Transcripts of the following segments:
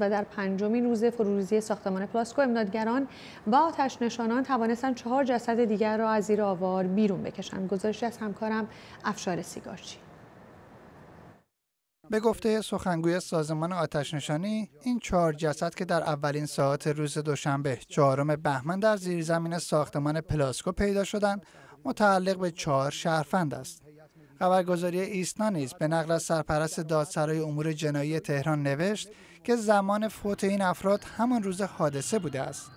و در پنجمین روز فروریزی ساختمان پلاسکو امدادگران با آتش نشانان توانستند چهار جسد دیگر را از زیر آوار بیرون بکشند. گزارشی از همکارم افشار سیگارچی. به گفته سخنگوی سازمان آتش نشانی این چهار جسد که در اولین ساعت روز دوشنبه چهارم بهمن در زیرزمین ساختمان پلاسکو پیدا شدند متعلق به چهار شهروند است. خبرگزاری ایسنا نیز به نقل از سرپرست دادسرای امور جنایی تهران نوشت که زمان فوت این افراد همان روز حادثه بوده است.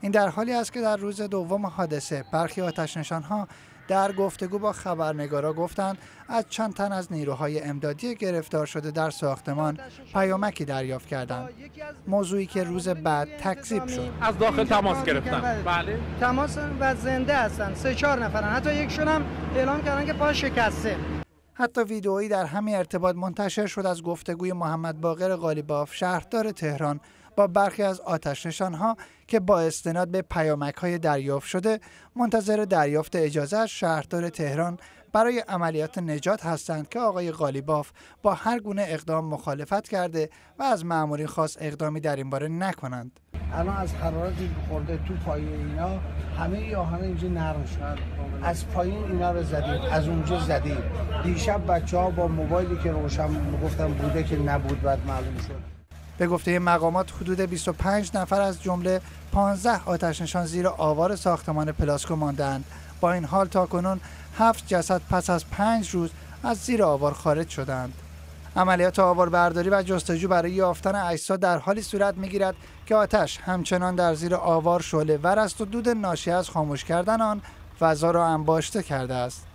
این در حالی است که در روز دوم حادثه برخی ها در گفتگو با خبرنگارا گفتند از چند تن از نیروهای امدادی گرفتار شده در ساختمان پیامکی دریافت کردند. موضوعی که روز بعد تکذیب شد. از داخل تماس گرفتن. بله. تماس و زنده هستن سه چهار نفرن. حتی یکشون هم اعلام کردن که پا شکسته. حتی ویدئویی در همین ارتباط منتشر شد از گفتگوی محمد باقر غالیباف شهردار تهران با برخی از آتش ها که با استناد به پیامک های دریافت شده منتظر دریافت اجازه از شهردار تهران برای عملیات نجات هستند که آقای غالیباف با هر گونه اقدام مخالفت کرده و از مأمورین خاص اقدامی در این باره نکنند. الان از حرارتی خورده تو پایین اینا همه آهن اینجا نرم شد. از پایین اینا رو زدیم از اونجا زدیم. دیشب بچه ها با موبایلی که روشن گفتم بوده که نبود بعد معلوم شد. به گفته مقامات حدود 25 نفر از جمله 15 آتش نشان زیر آوار ساختمان پلاسکو ماندند. با این حال تاکنون هفت جسد پس از پنج روز از زیر آوار خارج شدند. عملیات آواربرداری و جستجو برای یافتن اجساد در حالی صورت می‌گیرد که آتش همچنان در زیر آوار شعله ور است و دود ناشی از خاموش کردن آن فضا را انباشته کرده است.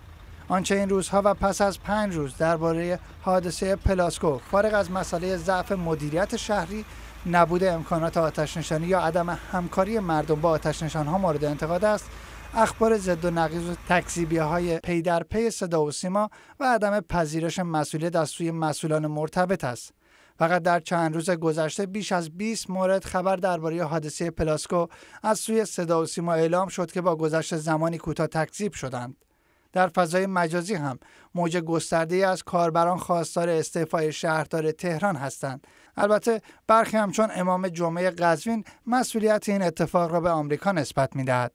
آنچه این روزها و پس از پنج روز درباره حادثه پلاسکو فارغ از مسئله ضعف مدیریت شهری نبود امکانات آتش نشانی یا عدم همکاری مردم با آتش نشان ها مورد انتقاد است. اخبار ضد و نقیض و تکذیبی های پی در پی صدا و سیما و عدم پذیرش مسئولیت از سوی مسئولان مرتبط است. فقط در چند روز گذشته بیش از 20 مورد خبر درباره حادثه پلاسکو از سوی صدا و سیما اعلام شد که با گذشت زمانی کوتاه تکذیب شدند. در فضای مجازی هم موج گسترده از کاربران خواستار استعفای شهردار تهران هستند. البته برخی همچون امام جمعه قزوین مسئولیت این اتفاق را به آمریکا نسبت می‌دهد.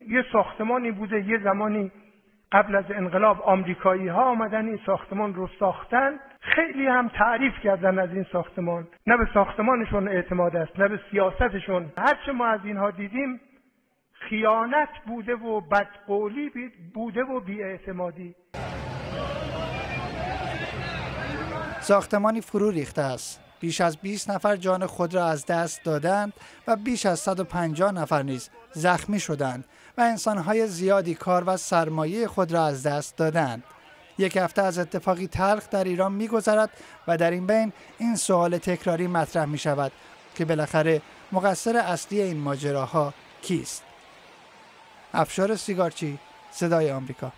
یه ساختمانی بوده یه زمانی قبل از انقلاب آمریکایی ها آمدن این ساختمان رو ساختن. خیلی هم تعریف کردن از این ساختمان. نه به ساختمانشون اعتماد است نه به سیاستشون. هرچه ما از اینها دیدیم خیانت بوده و بدقولی بوده و بیاعتمادی. ساختمانی فرو ریخته است. بیش از 20 نفر جان خود را از دست دادند و بیش از 150 نفر نیز زخمی شدند و انسانهای زیادی کار و سرمایه خود را از دست دادند. یک هفته از اتفاقی تلخ در ایران میگذرد و در این بین این سوال تکراری مطرح می شود که بالاخره مقصر اصلی این ماجراها کیست؟ افشار سیگارچی صدای آمریکا.